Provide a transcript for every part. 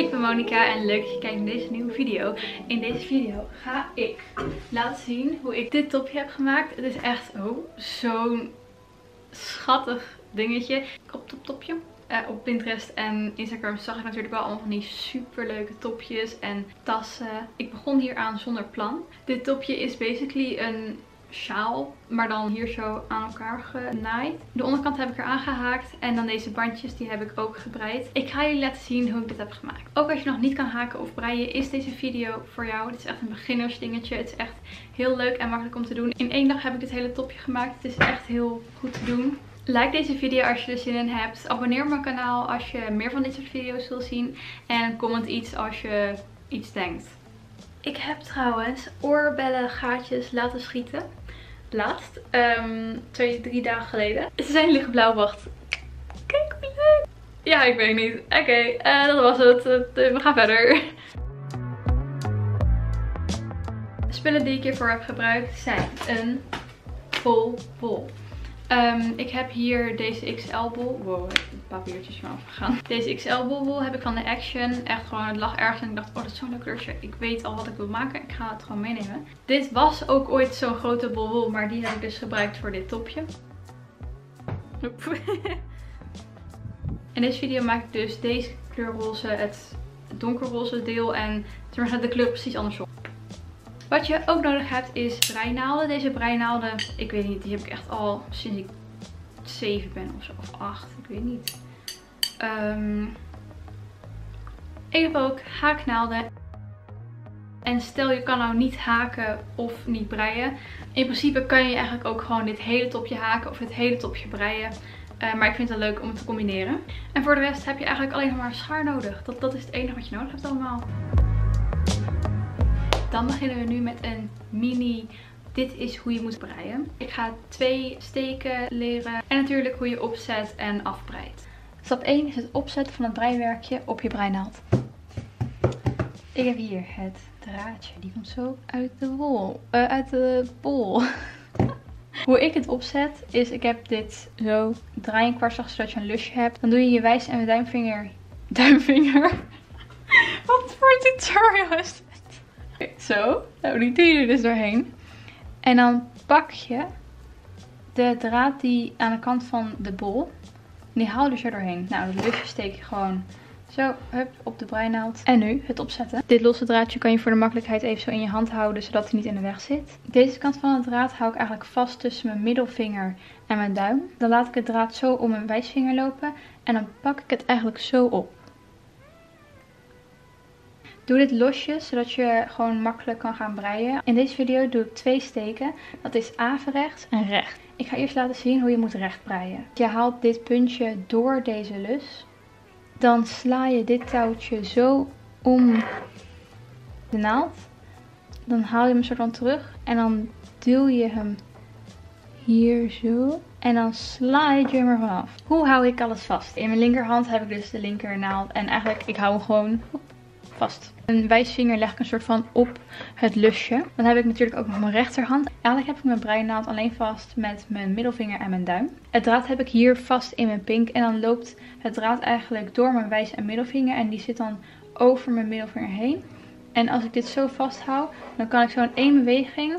ik ben Monika en leuk dat je kijkt naar deze nieuwe video. In deze video ga ik laten zien hoe ik dit topje heb gemaakt. Het is echt zo'n schattig dingetje. Op top topje. Uh, op Pinterest en Instagram zag ik natuurlijk wel allemaal van die super leuke topjes en tassen. Ik begon hier aan zonder plan. Dit topje is basically een sjaal, maar dan hier zo aan elkaar genaaid. De onderkant heb ik er aangehaakt en dan deze bandjes, die heb ik ook gebreid. Ik ga jullie laten zien hoe ik dit heb gemaakt. Ook als je nog niet kan haken of breien, is deze video voor jou. Dit is echt een beginnersdingetje. Het is echt heel leuk en makkelijk om te doen. In één dag heb ik dit hele topje gemaakt. Het is echt heel goed te doen. Like deze video als je er zin in hebt. Abonneer mijn kanaal als je meer van dit soort video's wil zien. En comment iets als je iets denkt. Ik heb trouwens oorbellen gaatjes laten schieten laatst. Um, twee, drie dagen geleden. Ze zijn lichtblauw. Wacht. Kijk hoe leuk. Ja, ik weet niet. Oké, eh, dat was het. Uh, we gaan verder. De spullen die ik hiervoor heb gebruikt zijn een vol bol. Um, ik heb hier deze XL bol. Wow, het papiertje is maar afgegaan. Deze XL bol heb ik van de Action. Echt gewoon, het lag ergens en ik dacht, oh dat is zo'n leuk kleurtje. Ik weet al wat ik wil maken. Ik ga het gewoon meenemen. Dit was ook ooit zo'n grote bol, maar die heb ik dus gebruikt voor dit topje. In deze video maak ik dus deze kleurroze, het donkerroze deel en de kleur precies andersom. Wat je ook nodig hebt is breinaalden. Deze breinaalden, ik weet niet, die heb ik echt al sinds ik 7 ben of zo. Of 8, ik weet niet. Um, ik heb ook haaknaalden. En stel je kan nou niet haken of niet breien. In principe kan je eigenlijk ook gewoon dit hele topje haken of dit hele topje breien. Uh, maar ik vind het leuk om het te combineren. En voor de rest heb je eigenlijk alleen maar een schaar nodig. Dat, dat is het enige wat je nodig hebt allemaal. Dan beginnen we nu met een mini dit is hoe je moet breien. Ik ga twee steken leren en natuurlijk hoe je opzet en afbreidt. Stap 1 is het opzetten van het breiwerkje op je breinaald. Ik heb hier het draadje. Die komt zo uit de wol. Uh, uit de bol. Hoe ik het opzet is, ik heb dit zo draai kwartslag zodat je een lusje hebt. Dan doe je je wijs en duimvinger. Duimvinger? Wat voor tutorial is zo. Nou, die doe je er dus doorheen. En dan pak je de draad die aan de kant van de bol. Die haal je dus er doorheen. Nou, dat lusje steek je gewoon zo hup, op de breinaald. En nu het opzetten. Dit losse draadje kan je voor de makkelijkheid even zo in je hand houden, zodat hij niet in de weg zit. Deze kant van het draad hou ik eigenlijk vast tussen mijn middelvinger en mijn duim. Dan laat ik het draad zo om mijn wijsvinger lopen. En dan pak ik het eigenlijk zo op. Doe dit losjes, zodat je gewoon makkelijk kan gaan breien. In deze video doe ik twee steken. Dat is averechts en recht. Ik ga eerst laten zien hoe je moet recht breien. Je haalt dit puntje door deze lus. Dan sla je dit touwtje zo om de naald. Dan haal je hem zo dan terug. En dan duw je hem hier zo. En dan slide je hem er vanaf. Hoe hou ik alles vast? In mijn linkerhand heb ik dus de linker naald. En eigenlijk, ik hou hem gewoon vast. Een wijsvinger leg ik een soort van op het lusje. Dan heb ik natuurlijk ook nog mijn rechterhand. Eigenlijk heb ik mijn breinaald alleen vast met mijn middelvinger en mijn duim. Het draad heb ik hier vast in mijn pink. En dan loopt het draad eigenlijk door mijn wijs en middelvinger. En die zit dan over mijn middelvinger heen. En als ik dit zo vasthoud, dan kan ik zo in één beweging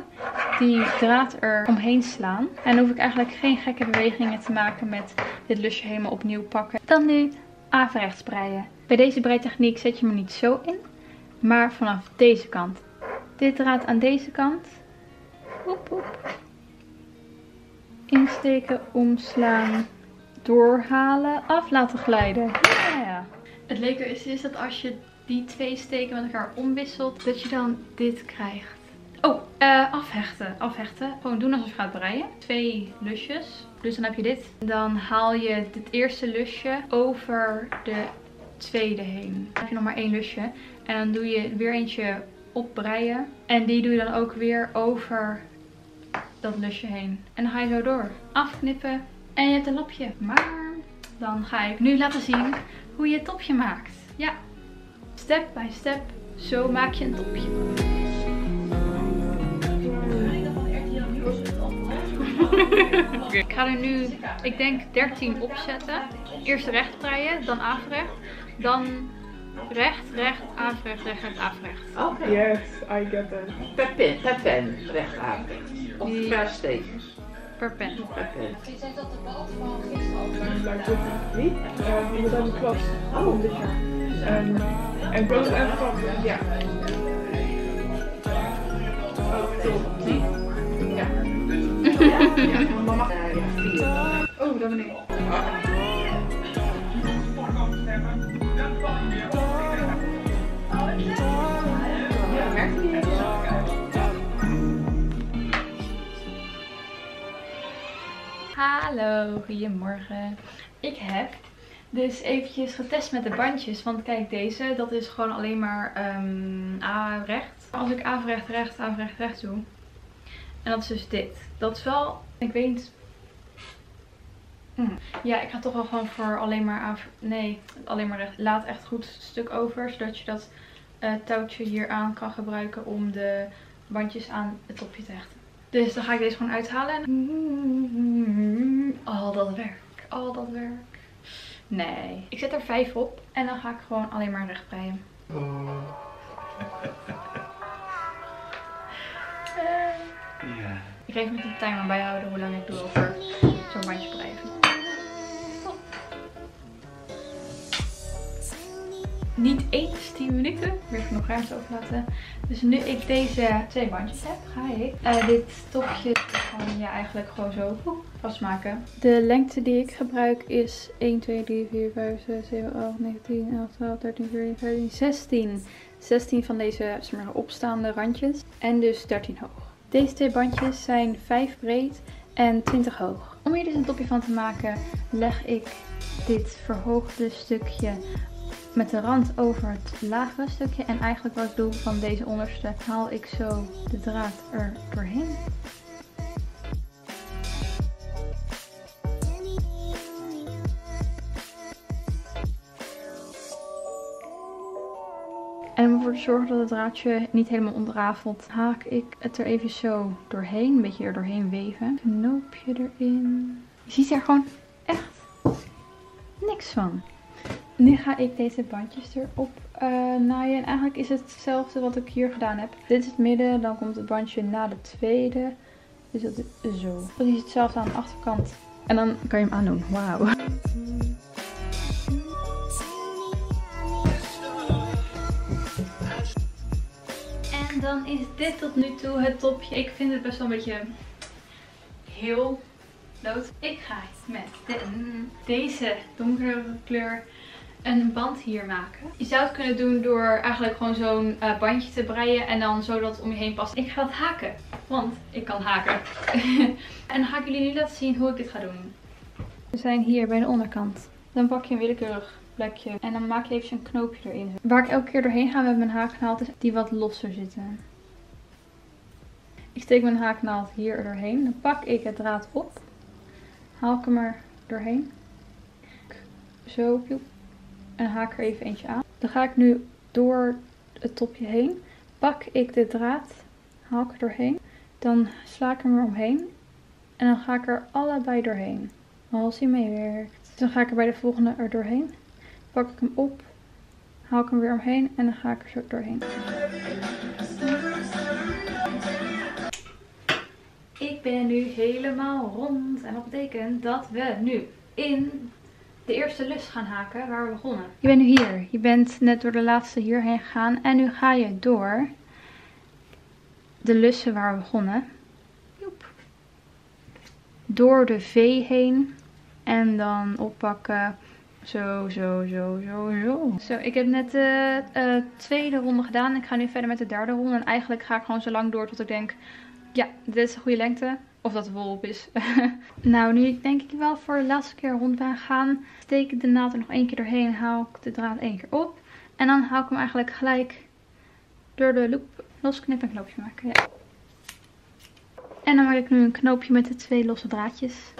die draad er omheen slaan. En dan hoef ik eigenlijk geen gekke bewegingen te maken met dit lusje helemaal opnieuw pakken. Dan nu averechts breien. Bij deze breitechniek zet je me niet zo in, maar vanaf deze kant. Dit draad aan deze kant. Insteken, omslaan, doorhalen, af laten glijden. Ja. Het leuke is, dat als je die twee steken met elkaar omwisselt, dat je dan dit krijgt. Oh, uh, afhechten. Afhechten. Gewoon doen alsof je gaat breien. Twee lusjes. Dus dan heb je dit. Dan haal je het eerste lusje over de tweede heen. Dan heb je nog maar één lusje. En dan doe je weer eentje opbreien. En die doe je dan ook weer over dat lusje heen. En dan ga je zo door. Afknippen. En je hebt een lapje. Maar dan ga ik nu laten zien hoe je het topje maakt. Ja, step by step. Zo maak je een topje. ik ga er nu, ik denk 13 opzetten. Eerst recht breien, dan averecht. Dan recht, recht, averecht, recht, recht, averecht. Oké. Yes, I get that. Per pen, per pen, recht averecht. Of Ja. per steek, Per pen. per pen. Like dit niet. Um, ik was uit de klas Oh. dit jaar. Um, en brood en pap, ja. Oh, top. Die? Ja. Ja, mama. Ja, vier. Oh, dat ben ik. Je niet? Hallo, goedemorgen. Ik heb dus eventjes getest met de bandjes. Want kijk, deze, dat is gewoon alleen maar ehm A-recht. Als ik averecht, recht, averecht, recht doe. En dat is dus dit. Dat is wel, ik weet niet... Hm. Ja, ik ga toch wel gewoon voor alleen maar af... Nee, alleen maar recht. Laat echt goed stuk over. Zodat je dat eh, touwtje hier aan kan gebruiken om de bandjes aan het topje te hechten. Dus dan ga ik deze gewoon uithalen. En... Al dat werk. Al dat werk. Nee. Ik zet er vijf op. En dan ga ik gewoon alleen maar recht breien. Eh, Ja. Ik ga even met een timer bijhouden hoe lang ik doe over zo'n bandje breien. Niet eens 10 minuten. Ik nog ruimte overlaten. Dus nu ik deze twee bandjes heb, ga ik eh, dit topje gewoon, ja, eigenlijk gewoon zo vastmaken. De lengte die ik gebruik is 1, 2, 3, 4, 5, 6, 7, 8, 9, 10, 11, 12, 13, 14, 15, 16. 16 van deze zeg maar, opstaande randjes. En dus 13 hoog. Deze twee bandjes zijn 5 breed en 20 hoog. Om hier dus een topje van te maken, leg ik dit verhoogde stukje met de rand over het lagere stukje. En eigenlijk wat ik doe van deze onderste, haal ik zo de draad er doorheen. En om ervoor te zorgen dat het draadje niet helemaal ontrafelt, haak ik het er even zo doorheen. Een beetje er doorheen weven. Knoopje erin. Je ziet er gewoon echt niks van. Nu ga ik deze bandjes erop eh, naaien. En eigenlijk is het hetzelfde wat ik hier gedaan heb. Dit is het midden, dan komt het bandje na de tweede. Dus dat is zo. Precies hetzelfde aan de achterkant. En dan kan je hem aandoen. Wauw. En dan is dit tot nu toe het topje. Ik vind het best wel een beetje heel dood. Ik ga met de- deze donkere kleur een band hier maken. Je zou het kunnen doen door eigenlijk gewoon zo'n eh, bandje te breien en dan zo dat het om je heen past. Ik ga het haken, want ik kan haken. en dan ga ik jullie nu laten zien hoe ik dit ga doen. We zijn hier bij de onderkant. Dan pak je een willekeurig plekje en dan maak je even een knoopje erin. Waar ik elke keer doorheen ga met mijn haaknaald is die wat losser zitten. Ik steek mijn haaknaald hier doorheen. Dan pak ik het draad op. Haal ik hem er doorheen. Zo, joep. En haak er even eentje aan. Dan ga ik nu door het topje heen. Pak ik de draad. Haal ik er doorheen. Dan sla ik hem er omheen. En dan ga ik er allebei doorheen. Als hij meewerkt. Dan ga ik er bij de volgende er doorheen. Pak ik hem op. Haal ik hem weer omheen. En dan ga ik er zo doorheen. Ik ben nu helemaal rond. En dat betekent dat we nu in de eerste lus gaan haken waar we begonnen. Je bent nu hier. Je bent net door de laatste hierheen gegaan. En nu ga je door de lussen waar we begonnen. Joep. Door de V heen. En dan oppakken. Zo, zo, zo, zo, zo. Zo, ik heb net de eh, tweede ronde gedaan. Ik ga nu verder met de derde ronde. En eigenlijk ga ik gewoon zo lang door tot ik denk... Ja, dit is de goede lengte. Of dat de wol op is. nou, nu denk ik wel voor de laatste keer rond ben gaan. Steek ik de naald er nog één keer doorheen. Haal ik de draad één keer op. En dan haal ik hem eigenlijk gelijk door de loop losknippen en knoopje maken. Ja. En dan maak ik nu een knoopje met de twee losse draadjes.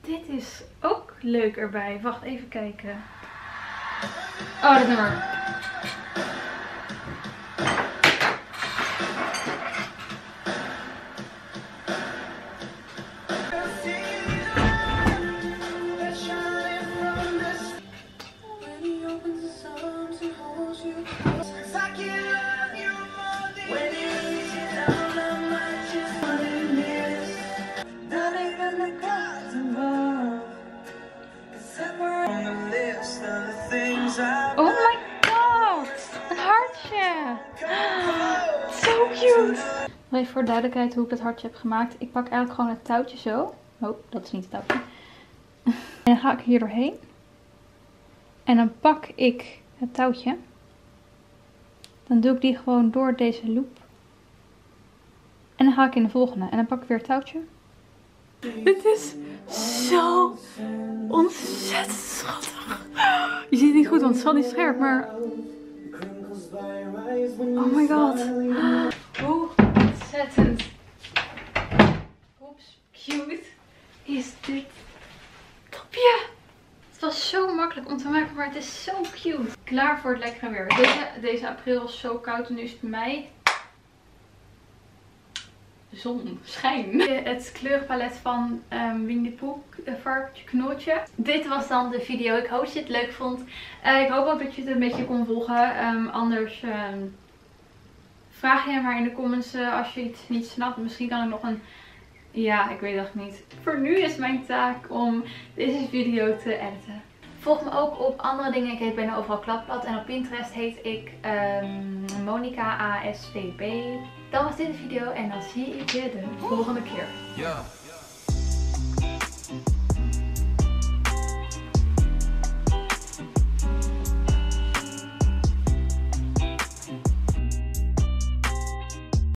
Dit is ook leuk erbij. Wacht, even kijken. Oh, dat nummer. Even voor duidelijkheid hoe ik dat hartje heb gemaakt. Ik pak eigenlijk gewoon het touwtje zo. Oh, dat is niet het touwtje. En dan ga ik hier doorheen. En dan pak ik het touwtje. Dan doe ik die gewoon door deze loop. En dan ga ik in de volgende. En dan pak ik weer het touwtje. Dit is zo ontzettend schattig. Je ziet het niet goed, want het is wel niet scherp, maar... Oh my god. Ontzettend Oeps, cute is dit topje. Het was zo makkelijk om te maken, maar het is zo cute. Klaar voor het lekkere weer. Deze, deze april is zo koud en nu is het mei zon, schijn. Het kleurpalet van um, Winnie the Pooh, varkentje knootje. Dit was dan de video. Ik hoop dat je het leuk vond. Uh, ik hoop ook dat je het een beetje kon volgen. Um, anders um, vraag je maar in de comments uh, als je iets niet snapt. Misschien kan ik nog een... Ja, ik weet het niet. Voor nu is mijn taak om deze video te editen. Volg me ook op andere dingen. Ik heet bijna overal Kladblad. En op Pinterest heet ik um, Monica ASVB. Dan was dit de video en dan zie ik je de volgende keer.